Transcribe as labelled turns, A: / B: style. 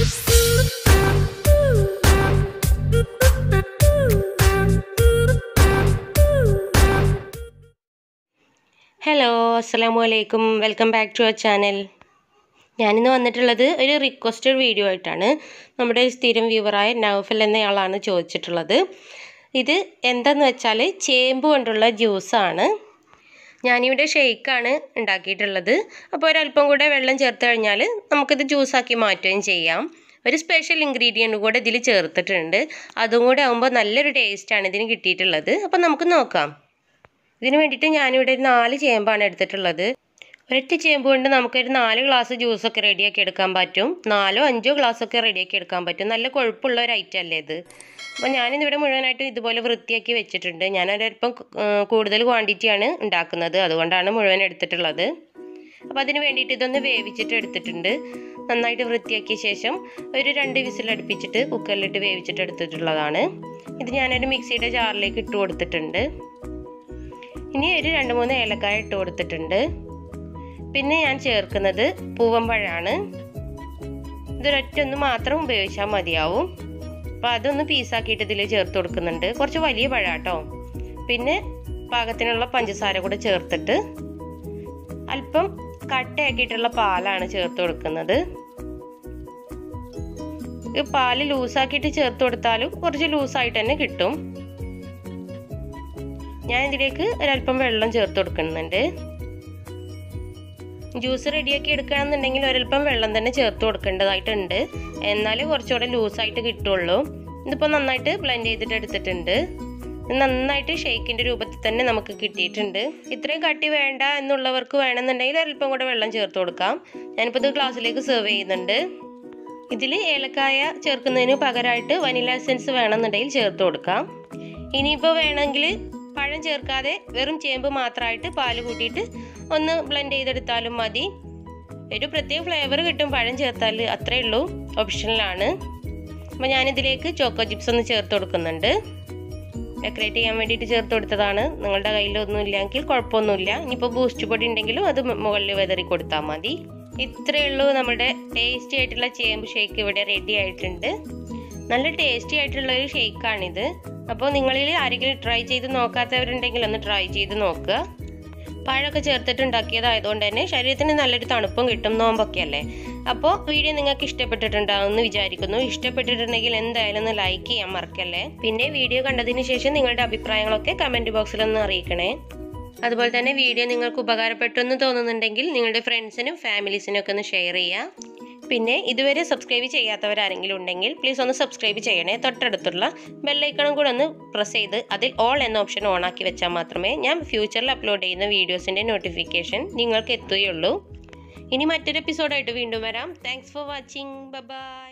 A: Hello അസ്സലാമു അലൈക്കും welcome back to our channel ഞാനിന്ന് വന്നിട്ടുള്ളത് ഒരു റിക്വസ്റ്റഡ് വീഡിയോ ആയിട്ടാണ്. നമ്മുടെ സ്ഥിരം വ്യൂവറായ നൗഫൽ എന്നയാളാണ് ചോദിച്ചിട്ടുള്ളത്. ഇത് എന്താണെന്ന് വെച്ചാൽ ചേമ്പ് കൊണ്ടുള്ള ജ്യൂസാണ് ഞാനിവിടെ ഷെയ്ക്കാണ് ഉണ്ടാക്കിയിട്ടുള്ളത്. അപ്പോൾ ഒരല്പം കൂടെ വെള്ളം ചേർത്ത് കഴിഞ്ഞാൽ നമുക്കിത് ജ്യൂസാക്കി മാറ്റുകയും ചെയ്യാം. ഒരു സ്പെഷ്യൽ ഇൻഗ്രീഡിയന്റ് കൂടെ ഇതിൽ ചേർത്തിട്ടുണ്ട്. അതും കൂടെ ആകുമ്പോൾ നല്ലൊരു ടേസ്റ്റാണ് ഇതിന് കിട്ടിയിട്ടുള്ളത്. അപ്പോൾ നമുക്ക് നോക്കാം. ഇതിന് വേണ്ടിയിട്ട് ഞാനിവിടെ നാല് ചേമ്പാണ് എടുത്തിട്ടുള്ളത്. ഒരൊറ്റ ചേമ്പ് കൊണ്ട് നമുക്കൊരു നാല് ഗ്ലാസ് ജ്യൂസൊക്കെ റെഡിയാക്കി എടുക്കാൻ പറ്റും. നാലോ അഞ്ചോ ഗ്ലാസ്സൊക്കെ റെഡിയാക്കി എടുക്കാൻ പറ്റും. നല്ല കൊഴുപ്പുള്ള ഒരു ഐറ്റം അല്ലേ ഇത്? അപ്പോൾ ഞാനിന്നിവിടെ മുഴുവനായിട്ടും ഇതുപോലെ വൃത്തിയാക്കി വെച്ചിട്ടുണ്ട്. ഞാനൊരൽപ്പം കൂടുതൽ ക്വാണ്ടിറ്റിയാണ് ഉണ്ടാക്കുന്നത്. അതുകൊണ്ടാണ് മുഴുവൻ എടുത്തിട്ടുള്ളത്. അപ്പോൾ അതിന് വേണ്ടിയിട്ട് ഇതൊന്ന് വേവിച്ചിട്ട് എടുത്തിട്ടുണ്ട്. നന്നായിട്ട് വൃത്തിയാക്കിയ ശേഷം ഒരു രണ്ട് വിസിലടുപ്പിച്ചിട്ട് കുക്കറിലിട്ട് വേവിച്ചിട്ട് എടുത്തിട്ടുള്ളതാണ്. ഇത് ഞാനൊരു മിക്സിയുടെ ജാറിലേക്ക് ഇട്ട് കൊടുത്തിട്ടുണ്ട്. ഇനി ഒരു രണ്ട് മൂന്ന് ഏലക്കായ ഇട്ട് കൊടുത്തിട്ടുണ്ട്. പിന്നെ ഞാൻ ചേർക്കുന്നത് പൂവമ്പഴാണ് ഇതൊരൊറ്റ ഒന്ന് മാത്രം ഉപയോഗിച്ചാൽ മതിയാവും. അപ്പോൾ അതൊന്ന് പീസാക്കിയിട്ട് ഇതിൽ ചേർത്ത് കൊടുക്കുന്നുണ്ട്. കുറച്ച് വലിയ പഴാട്ടോ. പിന്നെ പാകത്തിനുള്ള പഞ്ചസാര കൂടെ ചേർത്തിട്ട് അല്പം കട്ടയാക്കിയിട്ടുള്ള പാലാണ് ചേർത്ത് കൊടുക്കുന്നത്. പാൽ ലൂസാക്കിയിട്ട് ചേർത്ത് കൊടുത്താലും കുറച്ച് ലൂസായിട്ട് തന്നെ കിട്ടും. ഞാൻ ഇതിലേക്ക് ഒരല്പം വെള്ളം ചേർത്ത് കൊടുക്കുന്നുണ്ട്. ജ്യൂസ് റെഡിയാക്കി എടുക്കുകയാണെന്നുണ്ടെങ്കിൽ ഒരല്പം വെള്ളം തന്നെ ചേർത്ത് കൊടുക്കേണ്ടതായിട്ടുണ്ട്. എന്നാലേ കുറച്ചുകൂടെ ലൂസായിട്ട് കിട്ടുള്ളൂ. ഇതിപ്പോൾ നന്നായിട്ട് ബ്ലെൻഡ് ചെയ്തിട്ട് എടുത്തിട്ടുണ്ട്. നന്നായിട്ട് ഷേക്കിന്റെ രൂപത്തിൽ തന്നെ നമുക്ക് കിട്ടിയിട്ടുണ്ട്. ഇത്രയും കട്ടി വേണ്ട എന്നുള്ളവർക്ക് വേണമെന്നുണ്ടെങ്കിൽ ഒരല്പം കൂടെ വെള്ളം ചേർത്ത് കൊടുക്കാം. ഞാനിപ്പോൾ ഇത് ഗ്ലാസ്സിലേക്ക് സെർവ് ചെയ്യുന്നുണ്ട്. ഇതിൽ ഏലക്കായ ചേർക്കുന്നതിന് പകരമായിട്ട് വനില എസെൻസ് വേണമെന്നുണ്ടെങ്കിൽ ചേർത്ത് കൊടുക്കാം. ഇനിയിപ്പോൾ വേണമെങ്കിൽ പഴം ചേർക്കാതെ വെറും ചേമ്പ് മാത്രമായിട്ട് പാൽ കൂട്ടിയിട്ട് ഒന്ന് ബ്ലെൻഡ് ചെയ്തെടുത്താലും മതി. ഒരു പ്രത്യേക ഫ്ലേവർ കിട്ടും പഴം ചേർത്താൽ അത്രേ ഉള്ളൂ. ഓപ്ഷനിലാണ് അപ്പോൾ ഞാനിതിലേക്ക് ചോക്കോ ചിപ്സ് ഒന്ന് ചേർത്ത് കൊടുക്കുന്നുണ്ട്. ഡെക്കറേറ്റ് ചെയ്യാൻ വേണ്ടിയിട്ട് ചേർത്ത് കൊടുത്തതാണ്. നിങ്ങളുടെ കയ്യിലൊന്നും ഇല്ലെങ്കിൽ കുഴപ്പമൊന്നുമില്ല. ഇനിയിപ്പോൾ ബൂസ്റ്റ് പൊടി ഉണ്ടെങ്കിലും അത് മുകളിൽ വെതറി കൊടുത്താൽ മതി. ഇത്രയേ ഉള്ളൂ. നമ്മുടെ ടേസ്റ്റി ആയിട്ടുള്ള ചേമ്പ് ഷേക്ക് ഇവിടെ റെഡി ആയിട്ടുണ്ട്. നല്ല ടേസ്റ്റി ആയിട്ടുള്ള ഒരു ഷേക്കാണിത് അപ്പോൾ നിങ്ങളിൽ ആരെങ്കിലും ട്രൈ ചെയ്ത് നോക്കാത്തവരുണ്ടെങ്കിൽ ഒന്ന് ട്രൈ ചെയ്ത് നോക്കുക പഴമൊക്കെ ചേർത്തിട്ട് ഉണ്ടാക്കിയതായതുകൊണ്ട് തന്നെ ശരീരത്തിന് നല്ലൊരു തണുപ്പും കിട്ടും നോമ്പൊക്കെ അല്ലേ? അപ്പോൾ വീഡിയോ നിങ്ങൾക്ക് ഇഷ്ടപ്പെട്ടിട്ടുണ്ടാവും എന്ന് വിചാരിക്കുന്നു. ഇഷ്ടപ്പെട്ടിട്ടുണ്ടെങ്കിൽ എന്തായാലും ഒന്ന് ലൈക്ക് ചെയ്യാൻ മറക്കല്ലേ? പിന്നെ വീഡിയോ കണ്ടതിന് ശേഷം നിങ്ങളുടെ അഭിപ്രായങ്ങളൊക്കെ കമന്റ് ബോക്സിൽ ഒന്ന് അറിയിക്കണേ. അതുപോലെ തന്നെ വീഡിയോ നിങ്ങൾക്ക് ഉപകാരപ്പെട്ടു എന്ന് തോന്നുന്നുണ്ടെങ്കിൽ നിങ്ങളുടെ ഫ്രണ്ട്സിനും ഫാമിലീസിനും ഒക്കെ ഒന്ന് ഷെയർ ചെയ്യുക പിന്നെ ഇതുവരെ സബ്സ്ക്രൈബ് ചെയ്യാത്തവരാരെങ്കിലും ഉണ്ടെങ്കിൽ പ്ലീസ് ഒന്ന് സബ്സ്ക്രൈബ് ചെയ്യണേ. തൊട്ടടുത്തുള്ള ബെല്ലൈക്കണും കൂടെ ഒന്ന് പ്രസ് ചെയ്ത് അതിൽ ഓൾ എന്ന ഓപ്ഷൻ ഓൺ ആക്കി വെച്ചാൽ മാത്രമേ ഞാൻ ഫ്യൂച്ചറിൽ അപ്ലോഡ് ചെയ്യുന്ന വീഡിയോസിന്റെ നോട്ടിഫിക്കേഷൻ നിങ്ങൾക്ക് എത്തുകയുള്ളൂ. ഇനി മറ്റൊരു എപ്പിസോഡായിട്ട് വീണ്ടും വരാം. Thanks for watching bye